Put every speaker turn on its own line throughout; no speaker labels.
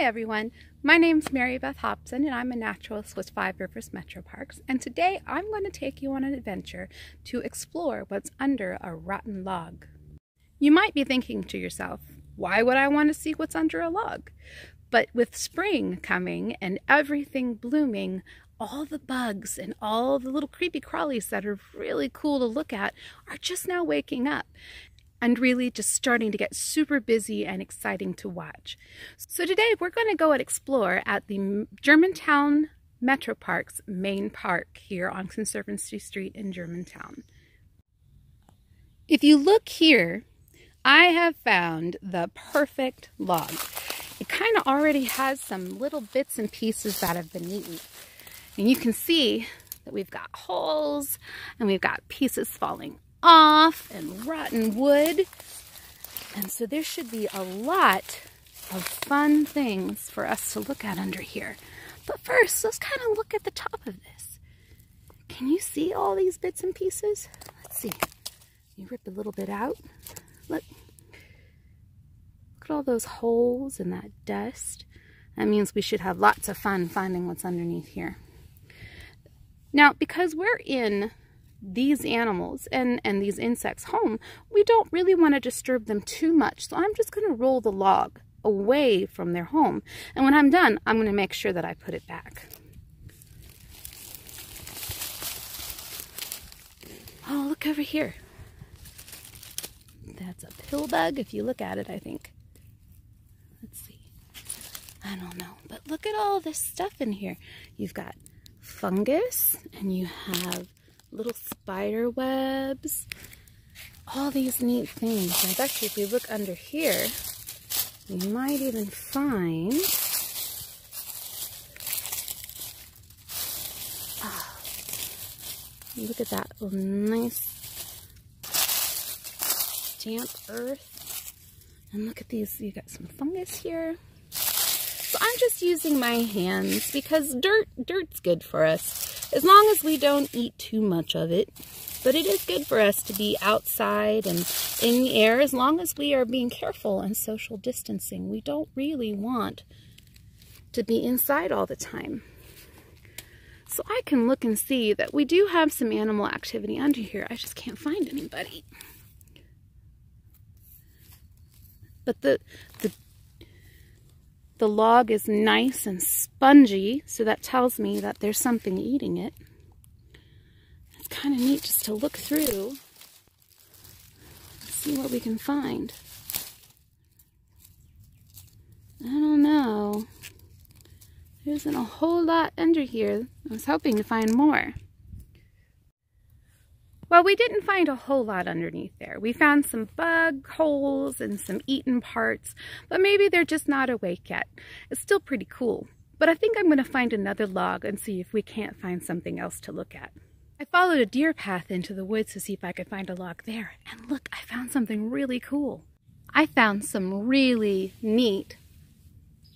Hi everyone, my name is Mary Beth Hobson and I'm a naturalist with Five Rivers Metro Parks and today I'm going to take you on an adventure to explore what's under a rotten log. You might be thinking to yourself, why would I want to see what's under a log? But with spring coming and everything blooming, all the bugs and all the little creepy crawlies that are really cool to look at are just now waking up and really just starting to get super busy and exciting to watch. So today we're going to go and explore at the Germantown Metro Parks main park here on Conservancy Street in Germantown. If you look here, I have found the perfect log. It kind of already has some little bits and pieces that have been eaten. And you can see that we've got holes and we've got pieces falling off and rotten wood. And so there should be a lot of fun things for us to look at under here. But first, let's kind of look at the top of this. Can you see all these bits and pieces? Let's see. You rip a little bit out. Look. Look at all those holes and that dust. That means we should have lots of fun finding what's underneath here. Now, because we're in these animals and, and these insects home, we don't really want to disturb them too much. So I'm just going to roll the log away from their home. And when I'm done, I'm going to make sure that I put it back. Oh, look over here. That's a pill bug if you look at it, I think. Let's see. I don't know. But look at all this stuff in here. You've got fungus and you have little spider webs, all these neat things. And actually, if we look under here, we might even find oh, look at that nice damp earth. And look at these, you got some fungus here. So I'm just using my hands because dirt, dirt's good for us as long as we don't eat too much of it. But it is good for us to be outside and in the air as long as we are being careful and social distancing. We don't really want to be inside all the time. So I can look and see that we do have some animal activity under here. I just can't find anybody. But the, the the log is nice and spongy, so that tells me that there's something eating it. It's kind of neat just to look through see what we can find. I don't know. There isn't a whole lot under here. I was hoping to find more. Well, we didn't find a whole lot underneath there. We found some bug holes and some eaten parts, but maybe they're just not awake yet. It's still pretty cool. But I think I'm going to find another log and see if we can't find something else to look at. I followed a deer path into the woods to see if I could find a log there. And look, I found something really cool. I found some really neat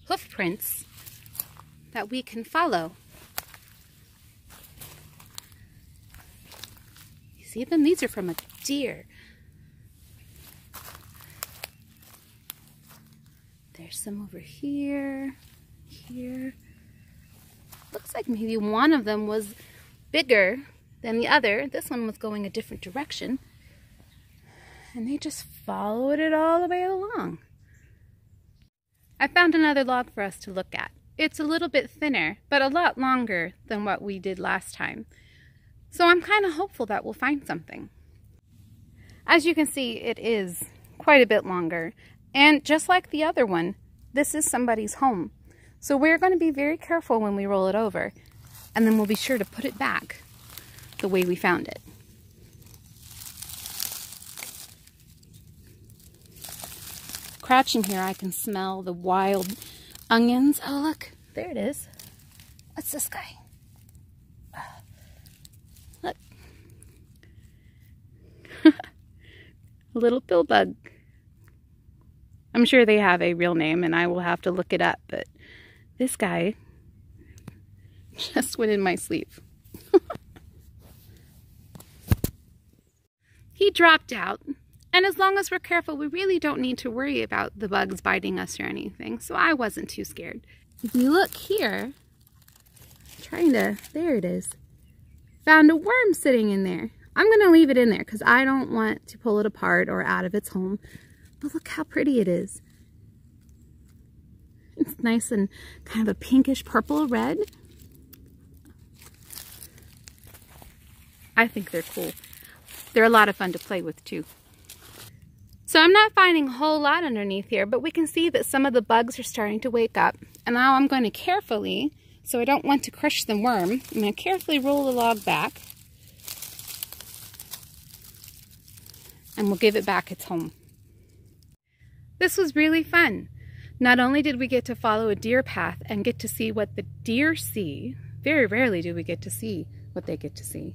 hoof prints that we can follow. See them? These are from a deer. There's some over here, here. Looks like maybe one of them was bigger than the other. This one was going a different direction. And they just followed it all the way along. I found another log for us to look at. It's a little bit thinner, but a lot longer than what we did last time. So I'm kind of hopeful that we'll find something. As you can see, it is quite a bit longer. And just like the other one, this is somebody's home. So we're going to be very careful when we roll it over. And then we'll be sure to put it back the way we found it. Crouching here, I can smell the wild onions. Oh, look, there it is. What's this guy? Little pill bug. I'm sure they have a real name and I will have to look it up, but this guy just went in my sleeve. he dropped out And as long as we're careful, we really don't need to worry about the bugs biting us or anything. So I wasn't too scared. If you look here, trying to, there it is. Found a worm sitting in there. I'm going to leave it in there because I don't want to pull it apart or out of its home. But look how pretty it is. It's nice and kind of a pinkish purple red. I think they're cool. They're a lot of fun to play with too. So I'm not finding a whole lot underneath here, but we can see that some of the bugs are starting to wake up. And now I'm going to carefully, so I don't want to crush the worm, I'm going to carefully roll the log back. And we'll give it back its home. This was really fun. Not only did we get to follow a deer path and get to see what the deer see, very rarely do we get to see what they get to see.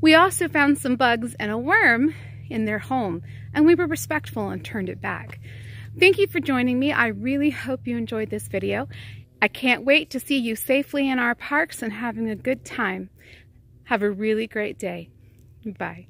We also found some bugs and a worm in their home, and we were respectful and turned it back. Thank you for joining me. I really hope you enjoyed this video. I can't wait to see you safely in our parks and having a good time. Have a really great day. Bye.